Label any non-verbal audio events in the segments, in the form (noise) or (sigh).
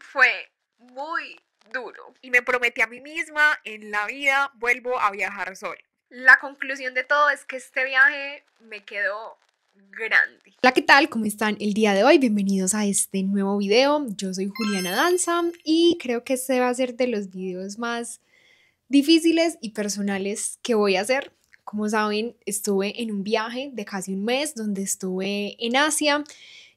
fue muy duro y me prometí a mí misma en la vida vuelvo a viajar sola. La conclusión de todo es que este viaje me quedó grande. Hola, ¿qué tal? ¿Cómo están el día de hoy? Bienvenidos a este nuevo video. Yo soy Juliana Danza y creo que este va a ser de los videos más difíciles y personales que voy a hacer. Como saben, estuve en un viaje de casi un mes donde estuve en Asia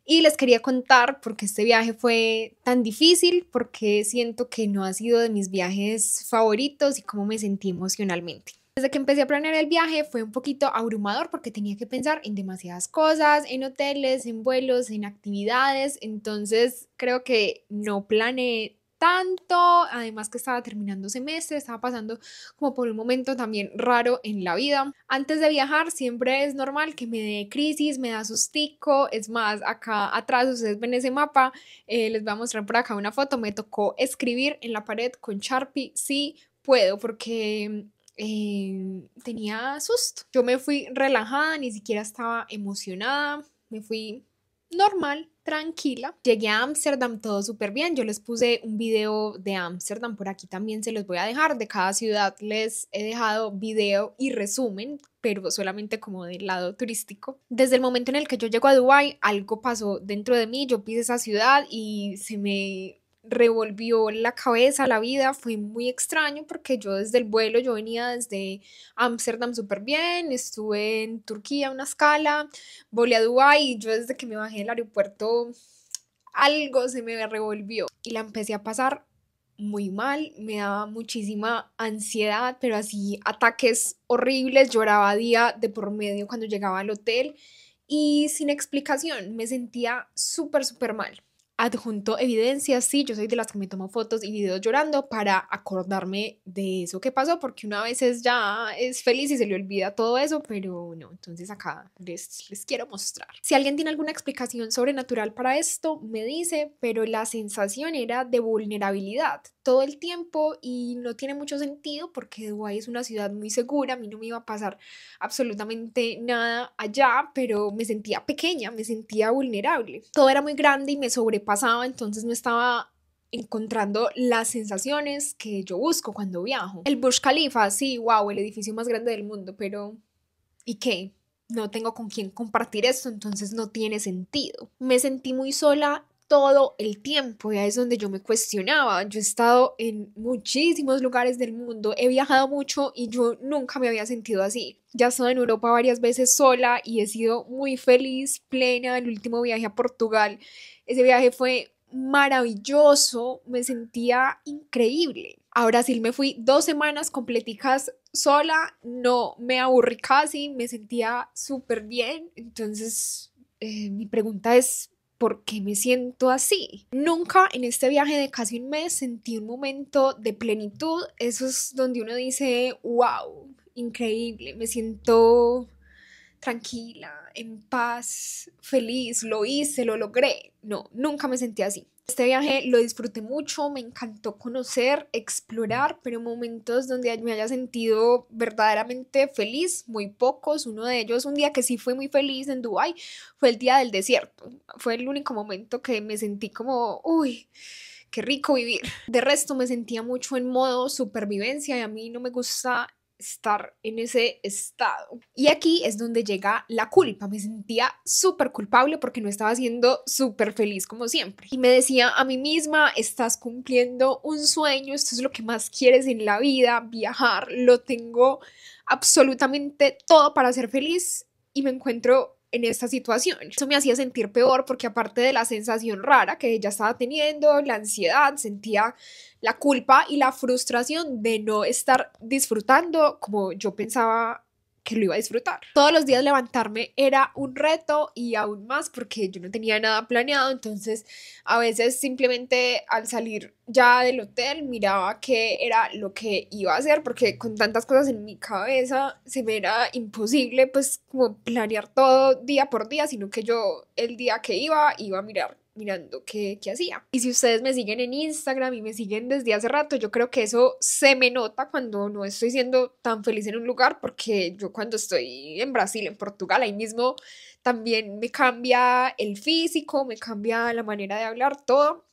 y les quería contar por qué este viaje fue tan difícil, porque siento que no ha sido de mis viajes favoritos y cómo me sentí emocionalmente. Desde que empecé a planear el viaje fue un poquito abrumador porque tenía que pensar en demasiadas cosas, en hoteles, en vuelos, en actividades, entonces creo que no planeé tanto, además que estaba terminando semestre, estaba pasando como por un momento también raro en la vida. Antes de viajar siempre es normal que me dé crisis, me da sustico, es más, acá atrás ustedes ven ese mapa, eh, les voy a mostrar por acá una foto, me tocó escribir en la pared con Sharpie, sí puedo, porque eh, tenía susto. Yo me fui relajada, ni siquiera estaba emocionada, me fui normal, tranquila. Llegué a Ámsterdam todo súper bien. Yo les puse un video de Ámsterdam por aquí también se los voy a dejar. De cada ciudad les he dejado video y resumen, pero solamente como del lado turístico. Desde el momento en el que yo llego a Dubai, algo pasó dentro de mí. Yo pise esa ciudad y se me revolvió la cabeza, la vida, fue muy extraño porque yo desde el vuelo, yo venía desde Ámsterdam súper bien, estuve en Turquía una escala, volé a Dubái y yo desde que me bajé del aeropuerto algo se me revolvió y la empecé a pasar muy mal, me daba muchísima ansiedad, pero así ataques horribles, lloraba día de por medio cuando llegaba al hotel y sin explicación, me sentía súper, súper mal adjunto evidencias, sí, yo soy de las que me tomo fotos y videos llorando para acordarme de eso que pasó, porque una vez es ya es feliz y se le olvida todo eso, pero no, entonces acá les, les quiero mostrar. Si alguien tiene alguna explicación sobrenatural para esto, me dice, pero la sensación era de vulnerabilidad todo el tiempo y no tiene mucho sentido porque Dubái es una ciudad muy segura, a mí no me iba a pasar absolutamente nada allá, pero me sentía pequeña, me sentía vulnerable. Todo era muy grande y me sobrepasaba pasaba, entonces no estaba encontrando las sensaciones que yo busco cuando viajo. El Burj Khalifa, sí, wow, el edificio más grande del mundo, pero ¿y qué? No tengo con quién compartir esto, entonces no tiene sentido. Me sentí muy sola todo el tiempo, ya es donde yo me cuestionaba. Yo he estado en muchísimos lugares del mundo, he viajado mucho y yo nunca me había sentido así. Ya he estado en Europa varias veces sola y he sido muy feliz, plena. El último viaje a Portugal ese viaje fue maravilloso, me sentía increíble. A Brasil me fui dos semanas completicas sola, no me aburrí casi, me sentía súper bien. Entonces, eh, mi pregunta es, ¿por qué me siento así? Nunca en este viaje de casi un mes sentí un momento de plenitud. Eso es donde uno dice, wow, increíble, me siento tranquila, en paz, feliz, lo hice, lo logré. No, nunca me sentí así. Este viaje lo disfruté mucho, me encantó conocer, explorar, pero momentos donde me haya sentido verdaderamente feliz, muy pocos. Uno de ellos, un día que sí fue muy feliz en Dubai, fue el día del desierto. Fue el único momento que me sentí como, uy, qué rico vivir. De resto me sentía mucho en modo supervivencia y a mí no me gusta estar en ese estado. Y aquí es donde llega la culpa. Me sentía súper culpable porque no estaba siendo súper feliz como siempre. Y me decía a mí misma, estás cumpliendo un sueño, esto es lo que más quieres en la vida, viajar, lo tengo absolutamente todo para ser feliz y me encuentro en esta situación. Eso me hacía sentir peor porque aparte de la sensación rara que ella estaba teniendo, la ansiedad, sentía la culpa y la frustración de no estar disfrutando como yo pensaba que lo iba a disfrutar. Todos los días levantarme era un reto y aún más porque yo no tenía nada planeado, entonces a veces simplemente al salir ya del hotel miraba qué era lo que iba a hacer porque con tantas cosas en mi cabeza se me era imposible pues como planear todo día por día, sino que yo el día que iba iba a mirar mirando qué, qué, hacía. Y si ustedes me siguen en Instagram y me siguen desde hace rato, yo creo que eso se me nota cuando no estoy siendo tan feliz en un lugar, porque yo cuando estoy en Brasil, en Portugal, ahí mismo también me cambia el físico, me cambia la manera de hablar, todo.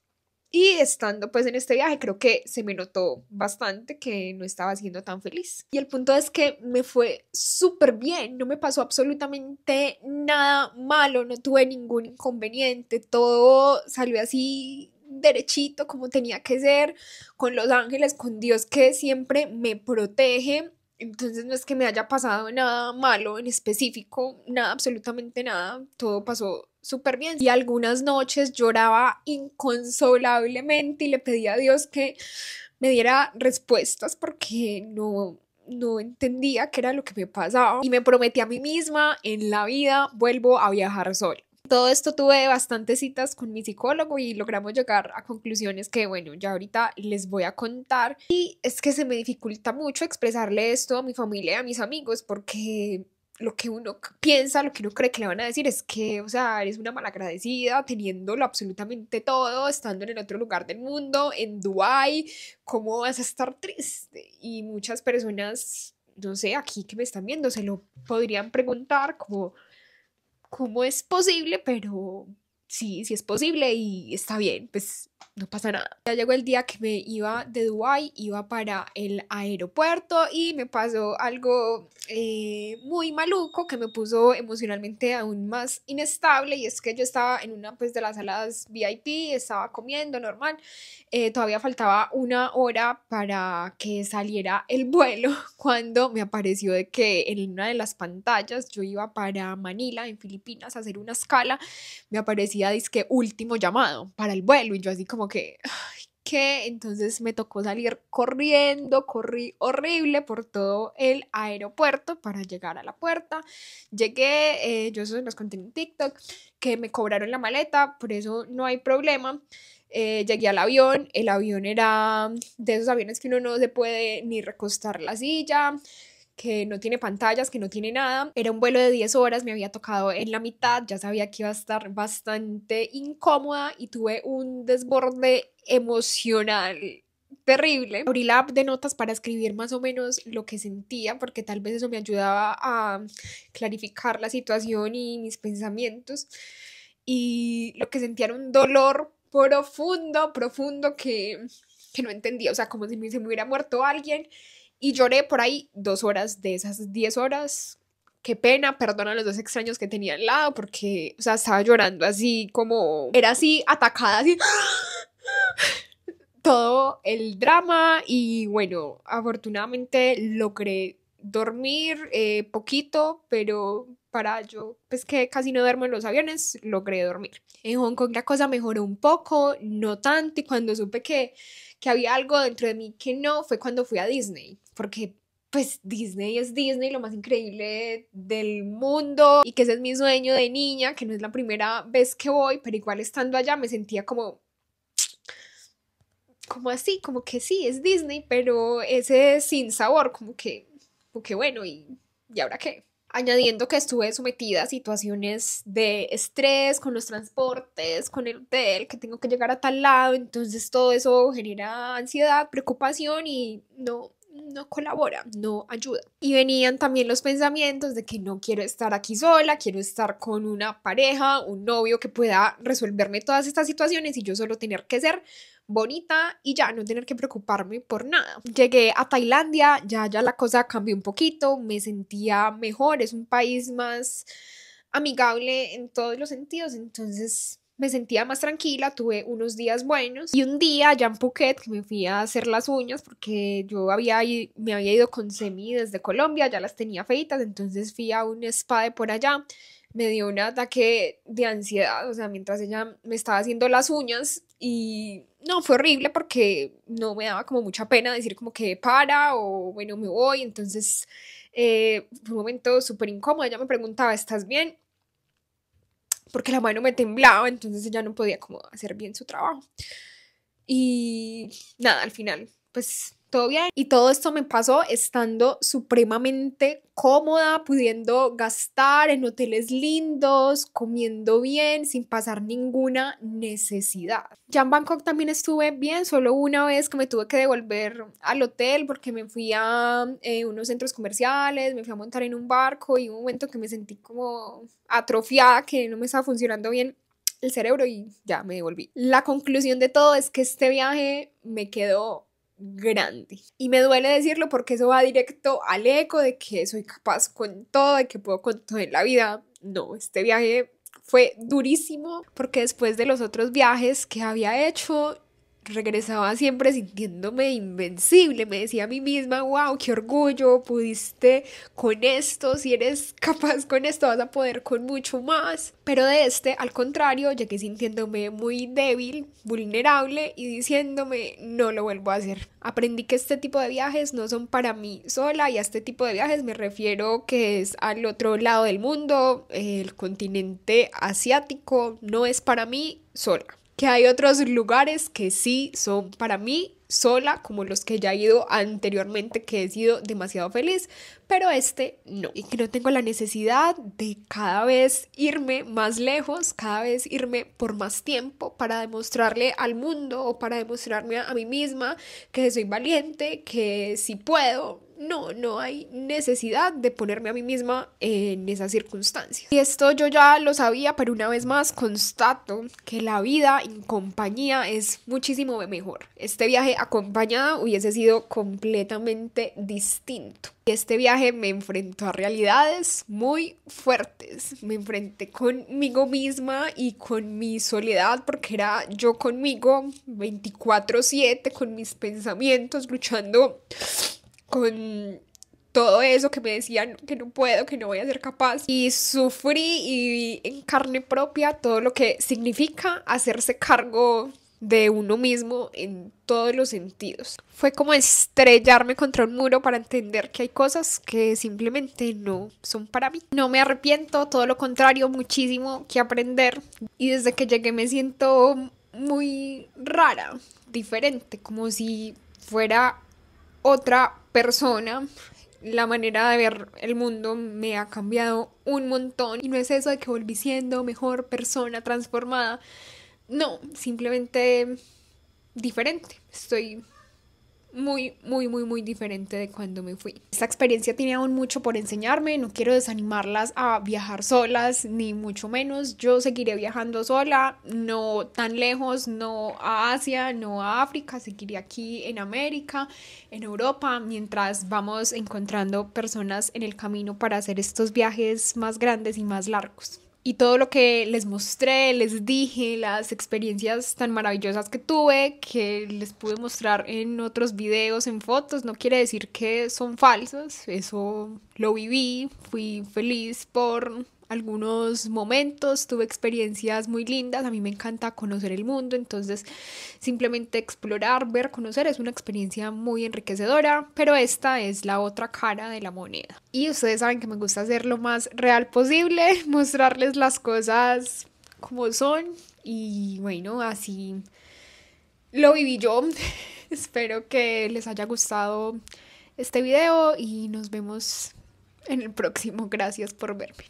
Y estando pues en este viaje creo que se me notó bastante que no estaba siendo tan feliz. Y el punto es que me fue súper bien, no me pasó absolutamente nada malo, no tuve ningún inconveniente, todo salió así derechito como tenía que ser, con los ángeles, con Dios que siempre me protege. Entonces no es que me haya pasado nada malo en específico, nada, absolutamente nada, todo pasó súper bien. Y algunas noches lloraba inconsolablemente y le pedía a Dios que me diera respuestas porque no, no entendía qué era lo que me pasaba. Y me prometí a mí misma, en la vida vuelvo a viajar sola todo esto tuve bastantes citas con mi psicólogo y logramos llegar a conclusiones que, bueno, ya ahorita les voy a contar. Y es que se me dificulta mucho expresarle esto a mi familia y a mis amigos porque lo que uno piensa, lo que uno cree que le van a decir es que, o sea, eres una malagradecida teniéndolo absolutamente todo, estando en el otro lugar del mundo, en Dubai, ¿cómo vas a estar triste? Y muchas personas, no sé, aquí que me están viendo, se lo podrían preguntar como cómo es posible, pero sí, sí es posible y está bien, pues no pasa nada. Ya llegó el día que me iba de Dubai, iba para el aeropuerto y me pasó algo eh, muy maluco que me puso emocionalmente aún más inestable y es que yo estaba en una pues de las salas VIP, estaba comiendo normal, eh, todavía faltaba una hora para que saliera el vuelo (laughs) cuando me apareció de que en una de las pantallas yo iba para Manila en Filipinas a hacer una escala, me aparecía disque último llamado para el vuelo y yo así como que, que entonces me tocó salir corriendo, corrí horrible por todo el aeropuerto para llegar a la puerta. Llegué, eh, yo eso los conté en TikTok, que me cobraron la maleta, por eso no hay problema. Eh, llegué al avión, el avión era de esos aviones que uno no se puede ni recostar la silla, que no tiene pantallas, que no tiene nada. Era un vuelo de 10 horas, me había tocado en la mitad, ya sabía que iba a estar bastante incómoda y tuve un desborde emocional terrible. Abrí la app de notas para escribir más o menos lo que sentía, porque tal vez eso me ayudaba a clarificar la situación y mis pensamientos. Y lo que sentía era un dolor profundo, profundo que, que no entendía, o sea, como si se me hubiera muerto alguien y lloré por ahí dos horas de esas diez horas. Qué pena, perdona a los dos extraños que tenía al lado porque, o sea, estaba llorando así como, era así atacada, así. (gasps) Todo el drama y bueno, afortunadamente logré dormir eh, poquito, pero para yo, pues que casi no duermo en los aviones, logré dormir. En Hong Kong la cosa mejoró un poco, no tanto, y cuando supe que, que había algo dentro de mí que no, fue cuando fui a Disney porque pues Disney es Disney, lo más increíble del mundo y que ese es mi sueño de niña, que no es la primera vez que voy, pero igual estando allá me sentía como como así, como que sí, es Disney, pero ese sin sabor, como que, como bueno, ¿y, ¿y ahora qué? Añadiendo que estuve sometida a situaciones de estrés con los transportes, con el hotel, que tengo que llegar a tal lado, entonces todo eso genera ansiedad, preocupación y no, no colabora, no ayuda. Y venían también los pensamientos de que no quiero estar aquí sola, quiero estar con una pareja, un novio que pueda resolverme todas estas situaciones y yo solo tener que ser bonita y ya no tener que preocuparme por nada. Llegué a Tailandia, ya ya la cosa cambió un poquito, me sentía mejor, es un país más amigable en todos los sentidos, entonces me sentía más tranquila, tuve unos días buenos y un día ya en Phuket me fui a hacer las uñas porque yo había me había ido con Semi desde Colombia, ya las tenía feitas, entonces fui a un spa de por allá, me dio un ataque de ansiedad, o sea, mientras ella me estaba haciendo las uñas y no, fue horrible porque no me daba como mucha pena decir como que para o bueno, me voy, entonces eh, fue un momento súper incómodo, ella me preguntaba, ¿estás bien? Porque la mano me temblaba, entonces ella no podía como hacer bien su trabajo. Y nada, al final, pues todo bien. Y todo esto me pasó estando supremamente cómoda, pudiendo gastar en hoteles lindos, comiendo bien, sin pasar ninguna necesidad. Ya en Bangkok también estuve bien, solo una vez que me tuve que devolver al hotel porque me fui a eh, unos centros comerciales, me fui a montar en un barco y un momento que me sentí como atrofiada, que no me estaba funcionando bien el cerebro y ya me devolví. La conclusión de todo es que este viaje me quedó grande. Y me duele decirlo porque eso va directo al eco de que soy capaz con todo, de que puedo con todo en la vida. No, este viaje fue durísimo porque después de los otros viajes que había hecho, regresaba siempre sintiéndome invencible. Me decía a mí misma, wow, qué orgullo, pudiste con esto, si eres capaz con esto vas a poder con mucho más. Pero de este, al contrario, llegué sintiéndome muy débil, vulnerable y diciéndome, no lo vuelvo a hacer. Aprendí que este tipo de viajes no son para mí sola y a este tipo de viajes me refiero que es al otro lado del mundo, el continente asiático, no es para mí sola que hay otros lugares que sí son para mí sola, como los que ya he ido anteriormente, que he sido demasiado feliz, pero este no. Y que no tengo la necesidad de cada vez irme más lejos, cada vez irme por más tiempo para demostrarle al mundo o para demostrarme a mí misma que soy valiente, que sí puedo, no, no hay necesidad de ponerme a mí misma en esas circunstancias. Y esto yo ya lo sabía, pero una vez más constato que la vida en compañía es muchísimo mejor. Este viaje acompañada hubiese sido completamente distinto. Este viaje me enfrentó a realidades muy fuertes. Me enfrenté conmigo misma y con mi soledad porque era yo conmigo 24/7 con mis pensamientos luchando con todo eso que me decían que no puedo, que no voy a ser capaz. Y sufrí y vi en carne propia todo lo que significa hacerse cargo de uno mismo en todos los sentidos. Fue como estrellarme contra un muro para entender que hay cosas que simplemente no son para mí. No me arrepiento, todo lo contrario, muchísimo que aprender. Y desde que llegué me siento muy rara, diferente, como si fuera otra persona. La manera de ver el mundo me ha cambiado un montón. Y no es eso de que volví siendo mejor persona transformada. No, simplemente diferente. Estoy muy, muy, muy, muy diferente de cuando me fui. Esta experiencia tiene aún mucho por enseñarme, no quiero desanimarlas a viajar solas, ni mucho menos. Yo seguiré viajando sola, no tan lejos, no a Asia, no a África, seguiré aquí en América, en Europa, mientras vamos encontrando personas en el camino para hacer estos viajes más grandes y más largos y todo lo que les mostré, les dije, las experiencias tan maravillosas que tuve, que les pude mostrar en otros videos, en fotos, no quiere decir que son falsos, eso lo viví, fui feliz por algunos momentos, tuve experiencias muy lindas, a mí me encanta conocer el mundo, entonces simplemente explorar, ver, conocer es una experiencia muy enriquecedora, pero esta es la otra cara de la moneda. Y ustedes saben que me gusta hacer lo más real posible, (laughs) mostrarles las cosas como son y bueno, así lo viví yo. (laughs) Espero que les haya gustado este video y nos vemos en el próximo. Gracias por verme.